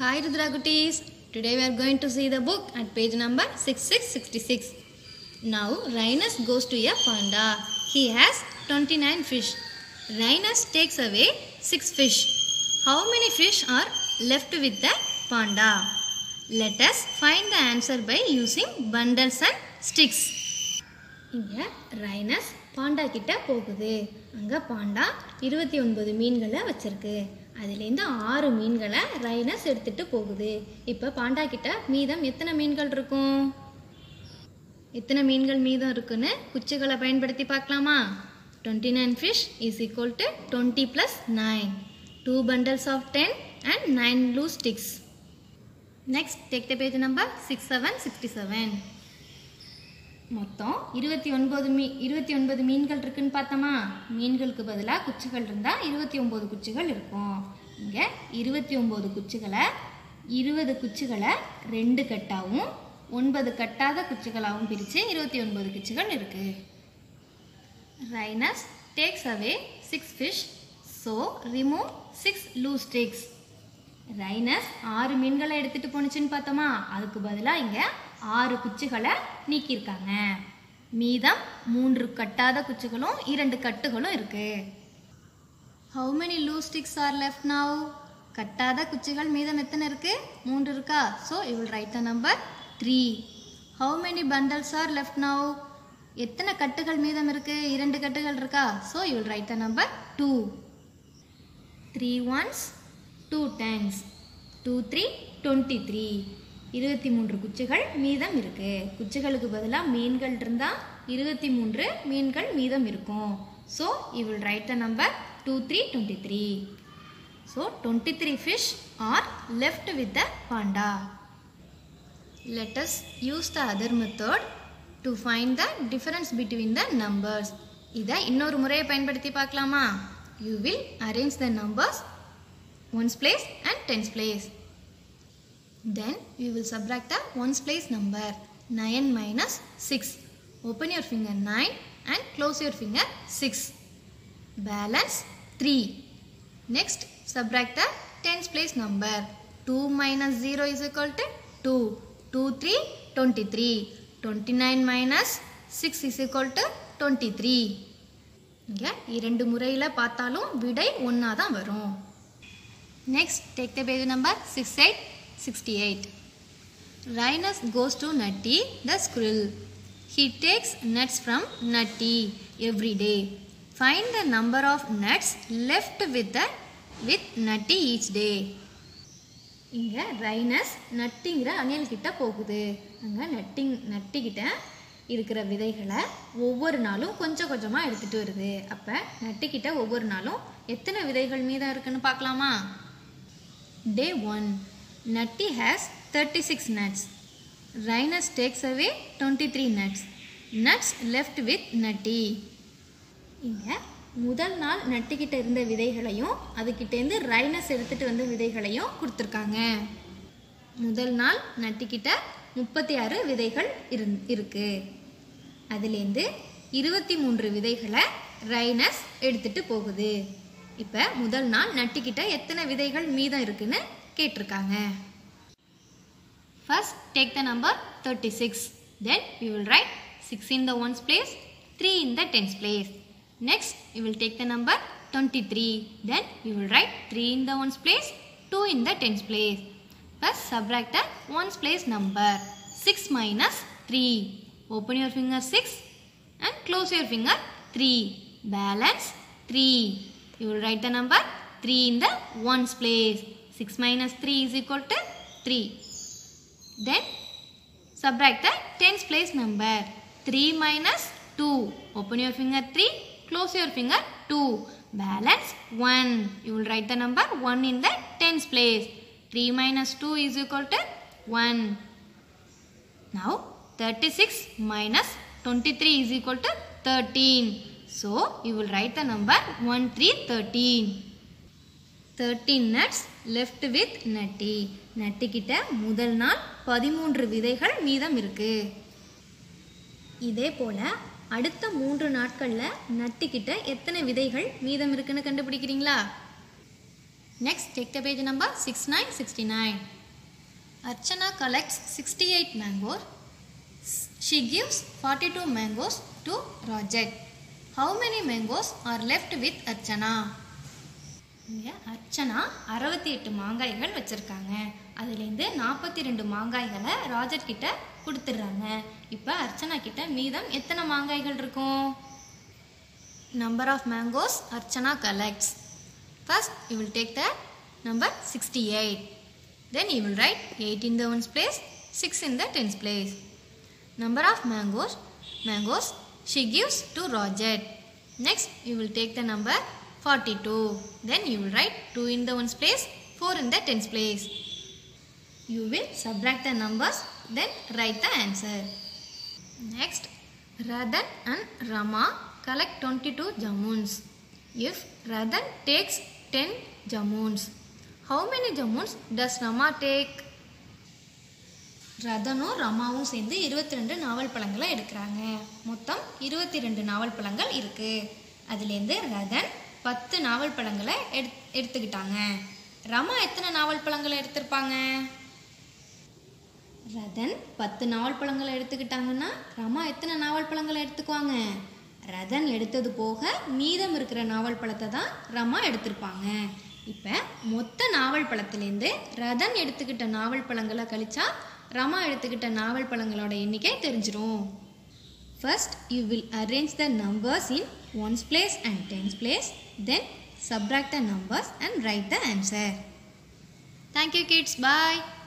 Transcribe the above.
Hi Rudra Kutis. Today we are going to see the book at page number 6666. Now Rhinus goes to a panda. He has 29 fish. Rhinus takes away 6 fish. How many fish are left with the panda? Let us find the answer by using bundles and sticks. இங்கே ரைனஸ் பாண்டா கிட்ட போகுது அங்கே பாண்டா இருபத்தி ஒன்பது மீன்களை வச்சிருக்கு அதுலேருந்து ஆறு மீன்களை ரைனஸ் எடுத்துகிட்டு போகுது. இப்போ பாண்டா கிட்ட மீதம் எத்தனை மீன்கள் இருக்கும்? எத்தனை மீன்கள் மீதம் இருக்குன்னு குச்சிகளை பயன்படுத்தி பார்க்கலாமா? Twenty nine fish is equal to twenty plus nine two bundles of ten and nine blue sticks next take the page number six seven sixty seven மொத்தம் இருபத்தி ஒன்பது மீ இருபத்தி ஒன்பது மீன்கள் இருக்குன்னு பார்த்தோமா? மீன்களுக்கு பதிலாக குச்சிகள் இருந்தால் இருபத்தி ஒம்பது குச்சிகள் இருக்கும். இங்கே இருபத்தி ஒம்பது குச்சிகளை இருபது குச்சிகளை ரெண்டு கட்டாகவும் ஒன்பது கட்டாத குச்சிகளாகவும் பிரித்து இருபத்தி ஒன்பது குச்சிகள் இருக்குது rhinos takes away six fish so remove six loose sticks rhinos ஆறு மீன்களை எடுத்துகிட்டு போணுச்சுன்னு பார்த்தோமா? அதுக்கு பதிலாக இங்கே ஆறு குச்சிகளை நீக்கியிருக்காங்க. மீதம் மூன்று கட்டாத குச்சிகளும் இரண்டு கட்டுகளும் இருக்கு. How many loose sticks are left now கட்டாத குச்சிகள் மீதம் எத்தனை இருக்கு? மூன்று இருக்கா? So you will write the number three how many bundles are left now எத்தனை கட்டுகள் மீதம் இருக்கு? இரண்டு கட்டுகள் இருக்கா? So you will write the number two three ones two tens two three twenty three இருபத்தி மூன்று குச்சிகள் மீதம் இருக்கு. குச்சிகளுக்கு பதிலாக மீன்கள் இருந்தால் இருபத்தி மூன்று மீன்கள் மீதம் இருக்கும். So you will write the number two three twenty three so twenty three fish are left with the panda let use the other method to find the difference between the numbers இதை இன்னொரு முறையை பயன்படுத்தி பார்க்கலாமா? You will arrange the numbers ones place and tens place. Then we will subtract the ones place number 9 minus 6. Open your finger 9 and close your finger 6. Balance 3. Next subtract the tens place number 2 minus 0 is equal to 2. 2 3 23. 29 minus 6 is equal to 23. இங்கே இரண்டு முறையில் பார்த்தாலும் விடை ஒன்றா தான் வரும் Next, take the page number 68. Rhinus goes to Nutty the squirrel. He takes nuts from Nutty every day. Find the number of nuts left with the with Nutty each day. இங்கே ரைனஸ் நட்டிங்கிற அணில் கிட்ட போகுது அங்கே நட்டிங் நட்டிக்கிட்ட இருக்கிற விதைகளை ஒவ்வொரு நாளும் கொஞ்சம் கொஞ்சமாக எடுத்துகிட்டு வருது அப்போ நட்டிக்கிட்ட ஒவ்வொரு நாளும் எத்தனை விதைகள் மீதம் இருக்குன்னு பார்க்கலாமா day one Nutty has 36 nuts. Rhinus takes away 23 nuts. Nuts left with Nutty. இங்கே முதல் நாள் நட்டுக்கிட்ட இருந்த விதைகளையும் அதுக்கிட்டேருந்து ரைனஸ் எடுத்துகிட்டு வந்த விதைகளையும் கொடுத்துருக்காங்க முதல் நாள் நட்டுக்கிட்ட முப்பத்தி ஆறு விதைகள் இருந் இருக்கு அதுலேருந்து இருபத்தி மூன்று விதைகளை ரைனஸ் எடுத்துட்டு போகுது இப்போ முதல் நாள் நட்டுக்கிட்ட எத்தனை விதைகள் மீதம் இருக்குன்னு கேட்டிருக்காங்க first take the number thirty six then you will write six in the ones place three in the tens place next you will take the number twenty three then you will write three in the ones place two in the tens place plus subtract the ones place number six minus three open your finger six and close your finger three balance three you will write the number 3 in the ones place 6 minus 3 is equal to 3 then subtract the tens place number. 3 minus 2 open your finger 3 close your finger 2 balance 1 you will write the number 1 in the tens place. 3 minus 2 is equal to 1 now 36 minus 23 is equal to 13 So, you will write the number 1, thirteen nuts left with Nutty நட்டிக்கிட்ட முதல் நாள் பதிமூன்று விதைகள் மீதம் இருக்குது இதே போல் அடுத்த மூன்று நாட்களில் நட்டிக்கிட்ட எத்தனை விதைகள் மீதம் இருக்குன்னு கண்டுபிடிக்கிறீங்களா next take the page number six nine sixty nine Archana collects sixty eight mangoes she gives forty two mangoes to Rajat how many mangoes are left with Archana இங்கே அர்ச்சனா அறுபத்தி எட்டு மாங்காய்கள் வச்சுருக்காங்க. அதுலேருந்து நாற்பத்தி ரெண்டு மாங்காய்களை ராஜர் கிட்ட கொடுத்துட்றாங்க இப்போ அர்ச்சனா கிட்ட மீதம் எத்தனை மாங்காய்கள் இருக்கும்? Number of mangoes Archana collects first you will take the number sixty eight then you will write eight in the ones place six in the tens place number of mangoes mangoes she gives to Rajat next you will take the number 42. Then you will write 2 in the ones place, 4 in the tens place. You will subtract the numbers, then write the answer. Next, Radhan and Rama collect 22 jamuns. If Radhan takes 10 jamuns, how many jamuns does Rama take? ரதனும் ரமாவும் சேர்ந்து இருபத்தி ரெண்டு நாவல் பழங்களை எடுக்கிறாங்க மொத்தம் இருபத்தி ரெண்டு நாவல் பழங்கள் இருக்குது அதுலேருந்து ரதன் பத்து நாவல் பழங்களை எடு எடுத்துக்கிட்டாங்க. ரமா எத்தனை நாவல் பழங்களை எடுத்திருப்பாங்க? ரதன் பத்து நாவல் பழங்களை எடுத்துக்கிட்டாங்கன்னா ரமா எத்தனை நாவல் பழங்களை எடுத்துக்குவாங்க? ரதன் எடுத்தது போக மீதம் இருக்கிற நாவல் பழத்தை தான் ரமா எடுத்திருப்பாங்க. இப்போ மொத்த நாவல் பழத்துலேருந்து ரதன் எடுத்துக்கிட்ட நாவல் பழங்களை கழிச்சா ரமா எடுத்துக்கிட்ட நாவல் பழங்களோட எண்ணிக்கை தெரிஞ்சிரும். First, you will arrange the numbers in ones place and tens place. Then, subtract the numbers and write the answer. Thank you kids. Bye.